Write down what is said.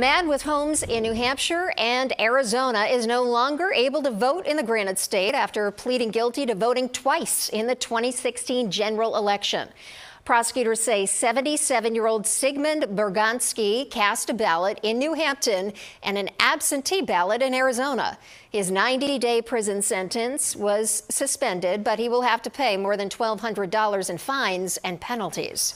Man with homes in New Hampshire and Arizona is no longer able to vote in the Granite State after pleading guilty to voting twice in the 2016 general election. Prosecutors say 77 year old Sigmund Bergansky cast a ballot in New Hampton and an absentee ballot in Arizona. His 90 day prison sentence was suspended, but he will have to pay more than $1,200 in fines and penalties.